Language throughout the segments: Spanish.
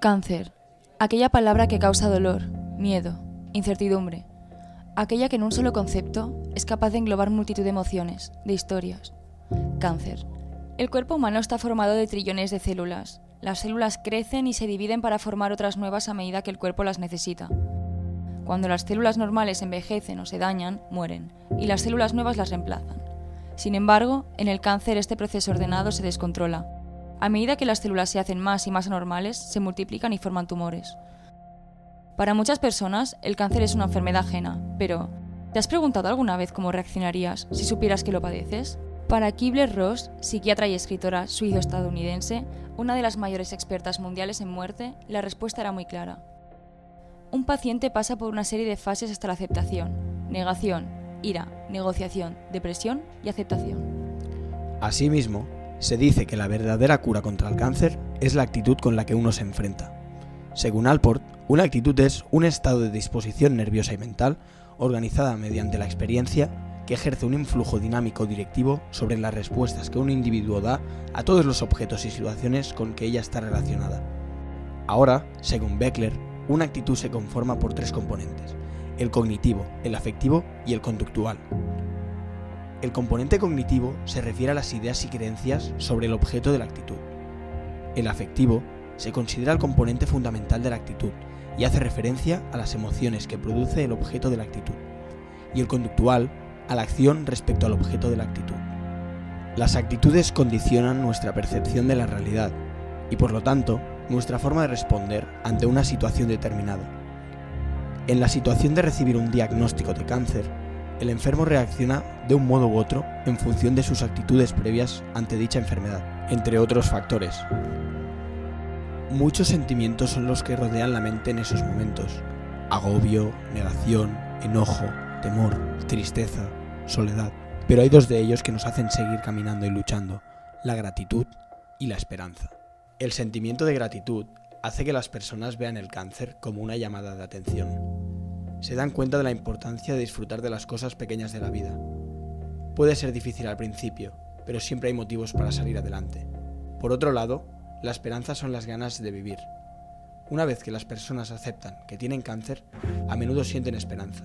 Cáncer. Aquella palabra que causa dolor, miedo, incertidumbre. Aquella que en un solo concepto es capaz de englobar multitud de emociones, de historias. Cáncer. El cuerpo humano está formado de trillones de células. Las células crecen y se dividen para formar otras nuevas a medida que el cuerpo las necesita. Cuando las células normales envejecen o se dañan, mueren, y las células nuevas las reemplazan. Sin embargo, en el cáncer este proceso ordenado se descontrola. A medida que las células se hacen más y más anormales, se multiplican y forman tumores. Para muchas personas, el cáncer es una enfermedad ajena, pero ¿te has preguntado alguna vez cómo reaccionarías si supieras que lo padeces? Para Kibler-Ross, psiquiatra y escritora suizo-estadounidense, una de las mayores expertas mundiales en muerte, la respuesta era muy clara. Un paciente pasa por una serie de fases hasta la aceptación, negación, ira, negociación, depresión y aceptación. Asimismo, se dice que la verdadera cura contra el cáncer es la actitud con la que uno se enfrenta. Según Alport, una actitud es un estado de disposición nerviosa y mental organizada mediante la experiencia que ejerce un influjo dinámico directivo sobre las respuestas que un individuo da a todos los objetos y situaciones con que ella está relacionada. Ahora, según Beckler, una actitud se conforma por tres componentes, el cognitivo, el afectivo y el conductual. El componente cognitivo se refiere a las ideas y creencias sobre el objeto de la actitud. El afectivo se considera el componente fundamental de la actitud y hace referencia a las emociones que produce el objeto de la actitud. Y el conductual a la acción respecto al objeto de la actitud. Las actitudes condicionan nuestra percepción de la realidad y por lo tanto nuestra forma de responder ante una situación determinada. En la situación de recibir un diagnóstico de cáncer, el enfermo reacciona de un modo u otro en función de sus actitudes previas ante dicha enfermedad, entre otros factores. Muchos sentimientos son los que rodean la mente en esos momentos. Agobio, negación, enojo, temor, tristeza, soledad. Pero hay dos de ellos que nos hacen seguir caminando y luchando, la gratitud y la esperanza. El sentimiento de gratitud hace que las personas vean el cáncer como una llamada de atención. Se dan cuenta de la importancia de disfrutar de las cosas pequeñas de la vida. Puede ser difícil al principio, pero siempre hay motivos para salir adelante. Por otro lado, la esperanza son las ganas de vivir. Una vez que las personas aceptan que tienen cáncer, a menudo sienten esperanza.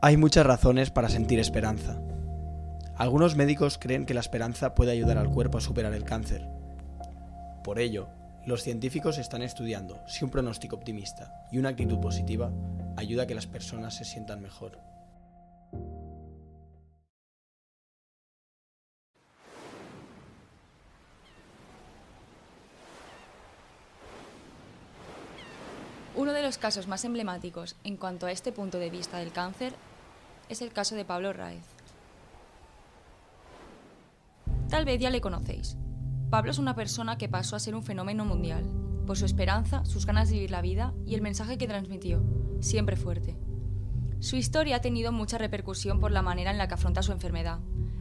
Hay muchas razones para sentir esperanza. Algunos médicos creen que la esperanza puede ayudar al cuerpo a superar el cáncer. Por ello, los científicos están estudiando si un pronóstico optimista y una actitud positiva ayuda a que las personas se sientan mejor. Uno de los casos más emblemáticos en cuanto a este punto de vista del cáncer es el caso de Pablo Raez. Tal vez ya le conocéis. Pablo es una persona que pasó a ser un fenómeno mundial, por su esperanza, sus ganas de vivir la vida y el mensaje que transmitió, siempre fuerte. Su historia ha tenido mucha repercusión por la manera en la que afronta su enfermedad.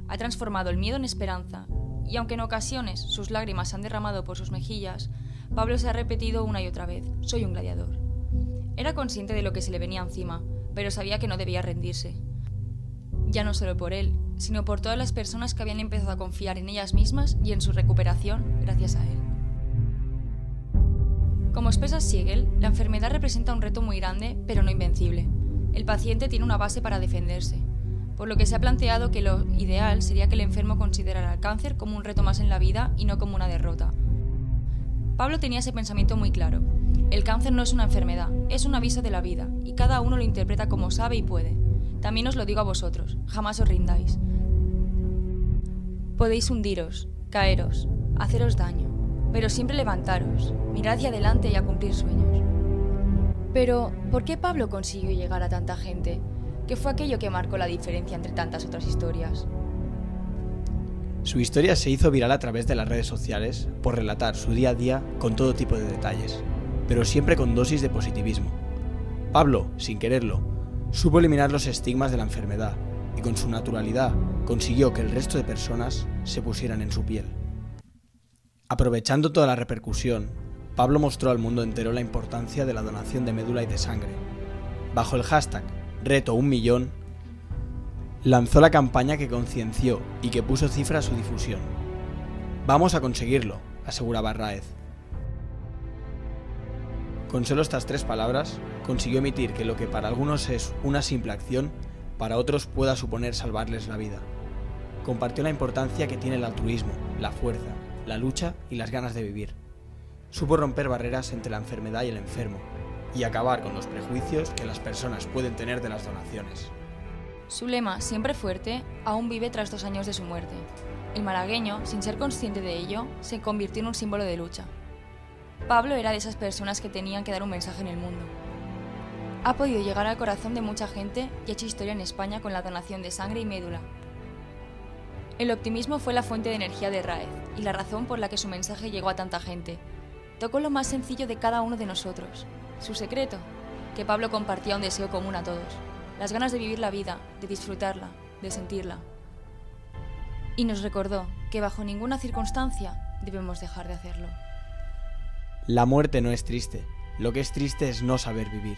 Ha transformado el miedo en esperanza, y aunque en ocasiones sus lágrimas se han derramado por sus mejillas, Pablo se ha repetido una y otra vez, soy un gladiador. Era consciente de lo que se le venía encima, pero sabía que no debía rendirse. Ya no solo por él, sino por todas las personas que habían empezado a confiar en ellas mismas y en su recuperación gracias a él. Como expresa Siegel, la enfermedad representa un reto muy grande, pero no invencible. El paciente tiene una base para defenderse, por lo que se ha planteado que lo ideal sería que el enfermo considerara el cáncer como un reto más en la vida y no como una derrota. Pablo tenía ese pensamiento muy claro. El cáncer no es una enfermedad, es un aviso de la vida, y cada uno lo interpreta como sabe y puede. También os lo digo a vosotros, jamás os rindáis. Podéis hundiros, caeros, haceros daño, pero siempre levantaros, mirad hacia adelante y a cumplir sueños. Pero, ¿por qué Pablo consiguió llegar a tanta gente? ¿Qué fue aquello que marcó la diferencia entre tantas otras historias? Su historia se hizo viral a través de las redes sociales por relatar su día a día con todo tipo de detalles, pero siempre con dosis de positivismo. Pablo, sin quererlo, supo eliminar los estigmas de la enfermedad y con su naturalidad consiguió que el resto de personas se pusieran en su piel. Aprovechando toda la repercusión, Pablo mostró al mundo entero la importancia de la donación de médula y de sangre. Bajo el hashtag Reto un millón, lanzó la campaña que concienció y que puso cifra a su difusión. Vamos a conseguirlo, aseguraba Raez. Con solo estas tres palabras, consiguió emitir que lo que para algunos es una simple acción, para otros pueda suponer salvarles la vida. Compartió la importancia que tiene el altruismo, la fuerza, la lucha y las ganas de vivir. Supo romper barreras entre la enfermedad y el enfermo, y acabar con los prejuicios que las personas pueden tener de las donaciones. Su lema, siempre fuerte, aún vive tras dos años de su muerte. El malagueño, sin ser consciente de ello, se convirtió en un símbolo de lucha. Pablo era de esas personas que tenían que dar un mensaje en el mundo. Ha podido llegar al corazón de mucha gente y ha hecho historia en España con la donación de sangre y médula. El optimismo fue la fuente de energía de Raez y la razón por la que su mensaje llegó a tanta gente. Tocó lo más sencillo de cada uno de nosotros, su secreto, que Pablo compartía un deseo común a todos las ganas de vivir la vida, de disfrutarla, de sentirla. Y nos recordó que bajo ninguna circunstancia debemos dejar de hacerlo. La muerte no es triste, lo que es triste es no saber vivir.